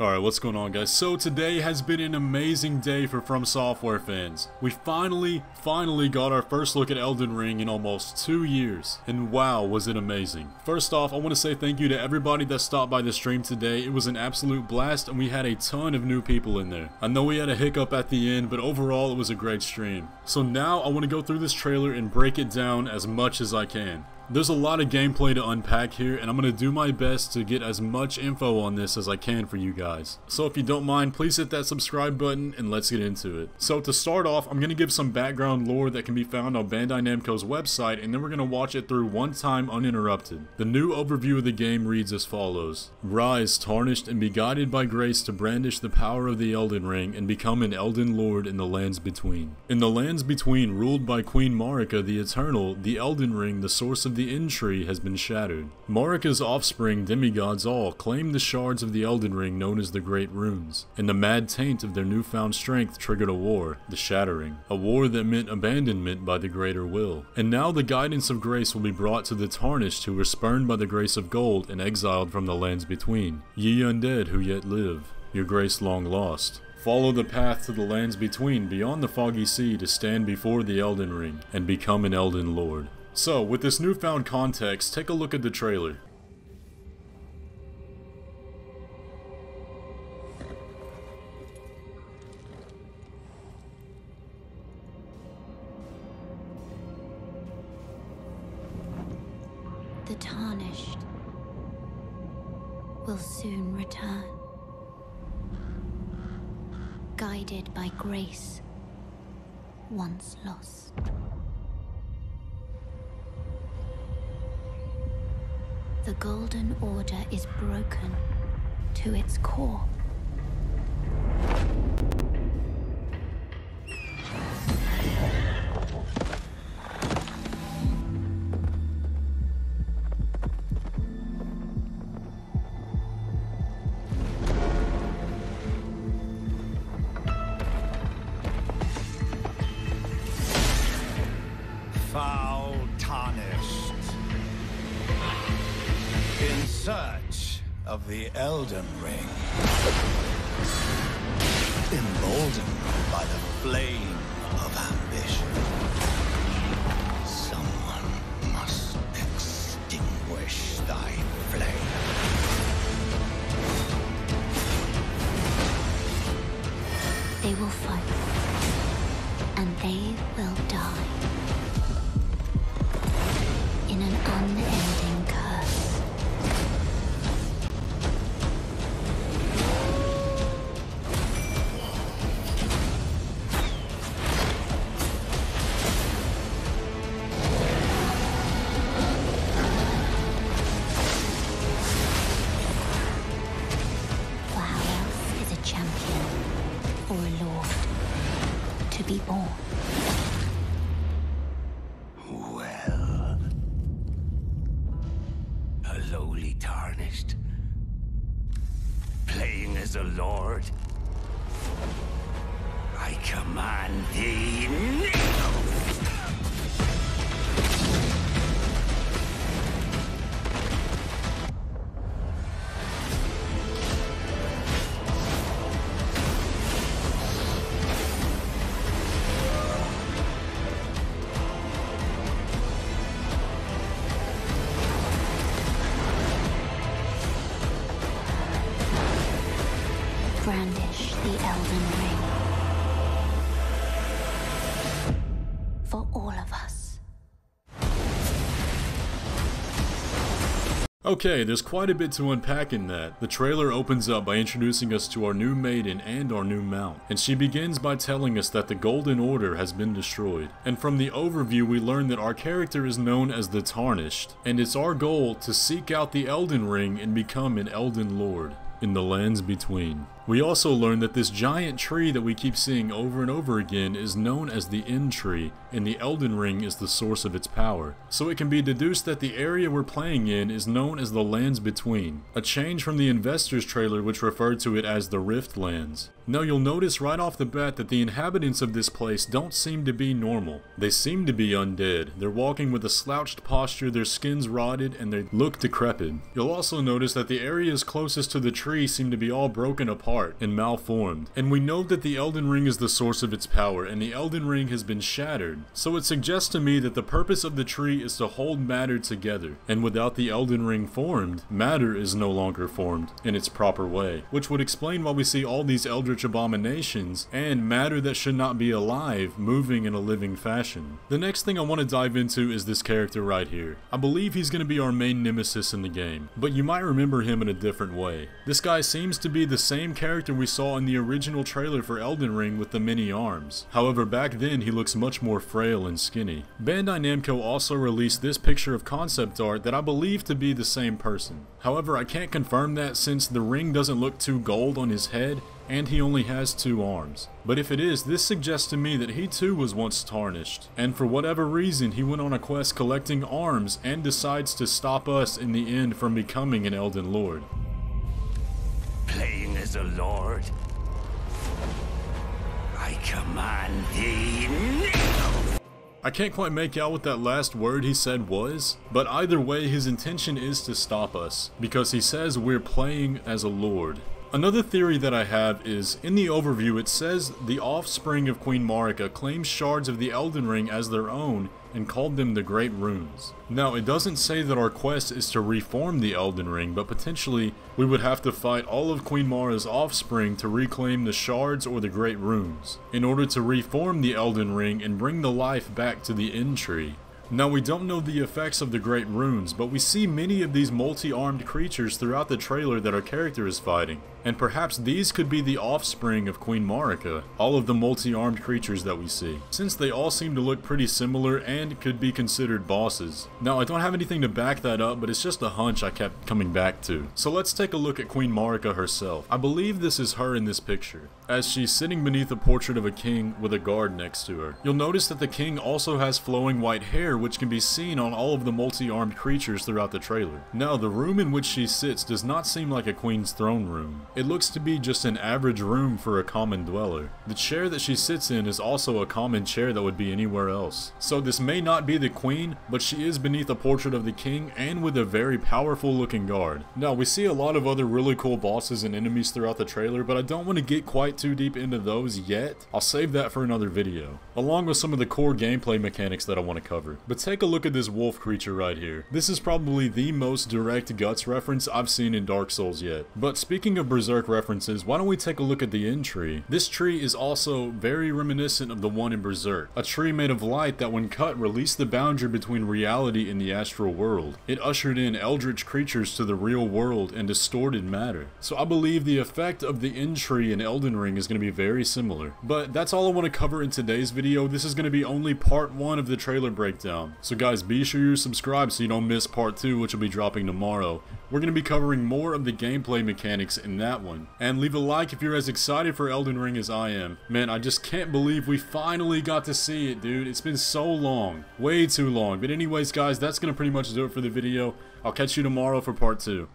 Alright, what's going on guys? So today has been an amazing day for From Software fans. We finally, finally got our first look at Elden Ring in almost two years. And wow, was it amazing. First off, I want to say thank you to everybody that stopped by the stream today. It was an absolute blast and we had a ton of new people in there. I know we had a hiccup at the end, but overall it was a great stream. So now I want to go through this trailer and break it down as much as I can. There's a lot of gameplay to unpack here, and I'm going to do my best to get as much info on this as I can for you guys. So if you don't mind, please hit that subscribe button, and let's get into it. So to start off, I'm going to give some background lore that can be found on Bandai Namco's website, and then we're going to watch it through one time uninterrupted. The new overview of the game reads as follows. Rise, tarnished, and be guided by grace to brandish the power of the Elden Ring and become an Elden Lord in the lands between. In the lands between, ruled by Queen Marika the Eternal, the Elden Ring, the source of the the Erdtree has been shattered. Marika's offspring, demigods all, claim the shards of the Elden Ring known as the Great Runes, and the mad taint of their newfound strength triggered a war, the Shattering, a war that meant abandonment by the Greater Will. And now the guidance of grace will be brought to the Tarnished who were spurned by the grace of gold and exiled from the lands between. Ye undead who yet live, your grace long lost. Follow the path to the lands between, beyond the foggy sea, to stand before the Elden Ring, and become an Elden Lord. So, with this newfound context, take a look at the trailer. The Tarnished will soon return. Guided by grace, once lost. The Golden Order is broken to its core. Of the Elden Ring. Emboldened by the flame of ambition. Someone must extinguish thy flame. They will fight. And they will die. In an unending lord to be born? Well, a lowly tarnished, playing as a lord. I command thee Elden Ring. For all of us. Okay, there's quite a bit to unpack in that. The trailer opens up by introducing us to our new maiden and our new mount, and she begins by telling us that the Golden Order has been destroyed. And from the overview we learn that our character is known as the Tarnished, and it's our goal to seek out the Elden Ring and become an Elden Lord in the lands between. We also learn that this giant tree that we keep seeing over and over again is known as the Erdtree, and the Elden Ring is the source of its power. So it can be deduced that the area we're playing in is known as the Lands Between, a change from the Investors trailer which referred to it as the Rift Lands. Now you'll notice right off the bat that the inhabitants of this place don't seem to be normal. They seem to be undead. They're walking with a slouched posture, their skins rotted, and they look decrepit. You'll also notice that the areas closest to the tree seem to be all broken apart and malformed. And we know that the Elden Ring is the source of its power, and the Elden Ring has been shattered. So it suggests to me that the purpose of the tree is to hold matter together, and without the Elden Ring formed, matter is no longer formed in its proper way, which would explain why we see all these eldritch abominations and matter that should not be alive moving in a living fashion. The next thing I want to dive into is this character right here. I believe he's going to be our main nemesis in the game, but you might remember him in a different way. This guy seems to be the same character we saw in the original trailer for Elden Ring with the many arms. However, back then he looks much more frail and skinny. Bandai Namco also released this picture of concept art that I believe to be the same person. However, I can't confirm that since the ring doesn't look too gold on his head and he only has two arms. But if it is, this suggests to me that he too was once tarnished, and for whatever reason he went on a quest collecting arms and decides to stop us in the end from becoming an Elden Lord. As a lord, I command thee now. I can't quite make out what that last word he said was, but either way his intention is to stop us, because he says we're playing as a lord. Another theory that I have is, in the overview it says the offspring of Queen Marika claims shards of the Elden Ring as their own and called them the Great Runes. Now, it doesn't say that our quest is to reform the Elden Ring, but potentially we would have to fight all of Queen Mara's offspring to reclaim the shards or the Great Runes, in order to reform the Elden Ring and bring the life back to the Erdtree. Now we don't know the effects of the Great Runes, but we see many of these multi-armed creatures throughout the trailer that our character is fighting. And perhaps these could be the offspring of Queen Marika, all of the multi-armed creatures that we see, since they all seem to look pretty similar and could be considered bosses. Now I don't have anything to back that up, but it's just a hunch I kept coming back to. So let's take a look at Queen Marika herself. I believe this is her in this picture, as she's sitting beneath a portrait of a king with a guard next to her. You'll notice that the king also has flowing white hair which can be seen on all of the multi-armed creatures throughout the trailer. Now the room in which she sits does not seem like a queen's throne room. It looks to be just an average room for a common dweller. The chair that she sits in is also a common chair that would be anywhere else. So this may not be the queen, but she is beneath a portrait of the king and with a very powerful looking guard. Now we see a lot of other really cool bosses and enemies throughout the trailer, but I don't want to get quite too deep into those yet. I'll save that for another video, along with some of the core gameplay mechanics that I want to cover. But take a look at this wolf creature right here. This is probably the most direct Guts reference I've seen in Dark Souls yet. But speaking of Berserk references, why don't we take a look at the Erdtree? This tree is also very reminiscent of the one in Berserk. A tree made of light that when cut released the boundary between reality and the astral world. It ushered in eldritch creatures to the real world and distorted matter. So I believe the effect of the Erdtree in Elden Ring is going to be very similar. But that's all I want to cover in today's video. This is going to be only part one of the trailer breakdown. So guys, be sure you subscribe so you don't miss part 2 which will be dropping tomorrow. We're going to be covering more of the gameplay mechanics in that one. And leave a like if you're as excited for Elden Ring as I am. Man, I just can't believe we finally got to see it, dude. It's been so long. Way too long. But anyways, guys, that's going to pretty much do it for the video. I'll catch you tomorrow for part 2.